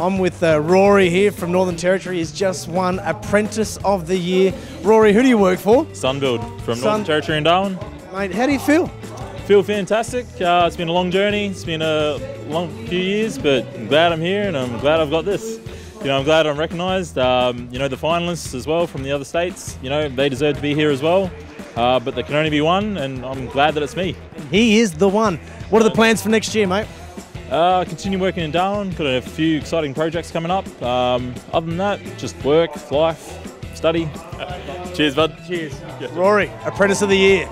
I'm with uh, Rory here from Northern Territory. He's just won Apprentice of the Year. Rory, who do you work for? Sunbuild from Sun- Northern Territory in Darwin. Mate, how do you feel? Feel fantastic. Uh, it's been a long journey. It's been a long few years, but I'm glad I'm here and I'm glad I've got this. You know, I'm glad I'm recognised. Um, you know, the finalists as well from the other states. You know, they deserve to be here as well. Uh, but there can only be one, and I'm glad that it's me. He is the one. What are the plans for next year, mate? Uh, continue working in Darwin. Got a few exciting projects coming up. Um, other than that, just work, life, study. Cheers, bud. Cheers. Rory, Apprentice of the Year.